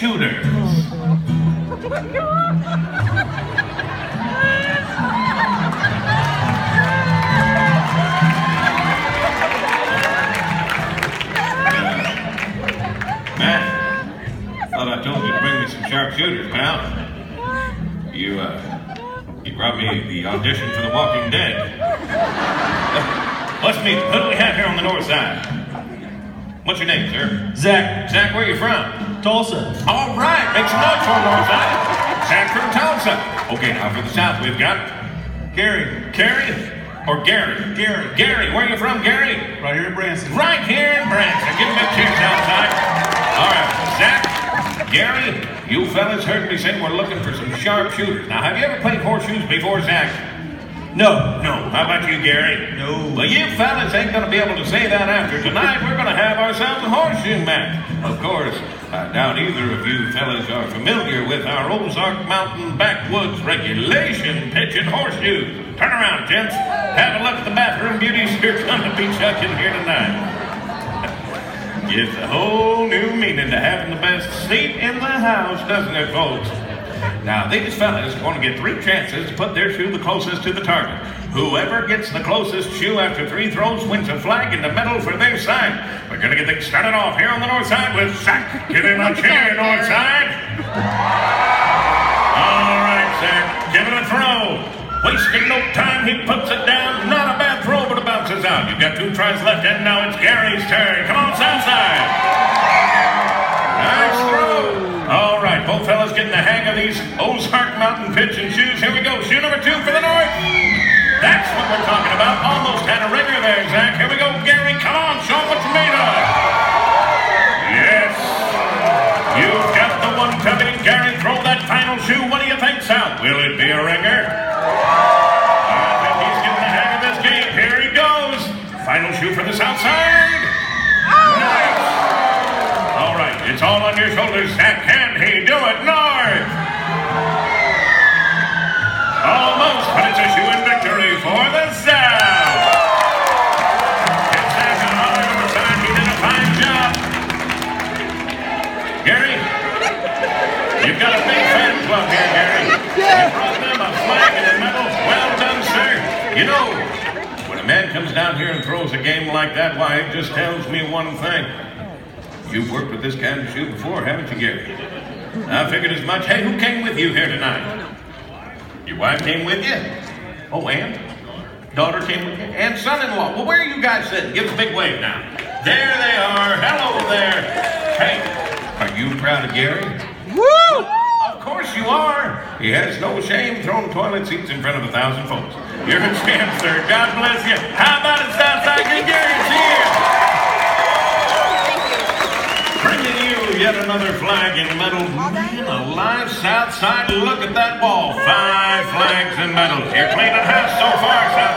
Thought I told you to bring me some sharpshooters, pal. You, uh, you brought me the audition for The Walking Dead. Let's meet. Who do we have here on the north side? What's your name, sir? Zach, Zach, where are you from? Tulsa. All right, make some noise for north side. Zach from Tulsa. Okay, now for the south, we've got Gary, Gary or Gary? Gary. Gary, where are you from, Gary? right here in Branson. Right here in Branson. Give him a cheers outside. All right, Zach, Gary, you fellas heard me say we're looking for some sharpshooters. Now, have you ever played horseshoes before, Zach? No, No. How about you, Gary? No. Well, you fellas ain't gonna be able to say that after tonight. We're gonna have ourselves a horseshoe match. Of course, I doubt either of you fellas are familiar with our Ozark Mountain backwoods regulation pitching horseshoes. Turn around, gents. Have a look at the bathroom beauties you're gonna be chucking here tonight. Gives a whole new meaning to having the best seat in the house, doesn't it, folks? Now, these fellas are going to get three chances to put their shoe the closest to the target. Whoever gets the closest shoe after three throws wins a flag and the medal for their side. We're going to get things started off here on the north side with Zach. Get in a chair, north side. All right, Zach. Give it a throw. Wasting no time, he puts it down. Not a bad throw, but it bounces out. You've got two tries left, and now it's Gary's turn. Ozark Mountain pitching shoes. Here we go. Shoe number two for the North. That's what we're talking about. Almost had a ringer there, Zach. Here we go, Gary. Come on, show what you're made of. Yes. You've got the one tubby. Gary, throw that final shoe. What do you think, Sal? Will it be a ringer? I think he's getting the hang of this game. Here he goes. Final shoe for the south side. Nice. All right, it's all on your shoulders, Zach. Can he do it? North. Got a big fan club here, Gary. You brought them a flag and a medal. Well done, sir. You know, when a man comes down here and throws a game like that, why, it just tells me one thing. You've worked with this kind of shoe before, haven't you, Gary? I figured as much. Hey, who came with you here tonight? Your wife came with you? Oh, and? Daughter came with you? And son-in-law. Well, where are you guys sitting? Give us a big wave now. There they are. Hello there. Hey, are you proud of Gary? Woo! Of course you are. He has no shame throwing toilet seats in front of a thousand folks. You're a champ, sir. God bless you. How about it, Southside? Good Gary's here. Bringing you yet another flag and medal. Man alive, Southside. Look at that ball. Five flags and medals. You're cleaning house so far, Southside.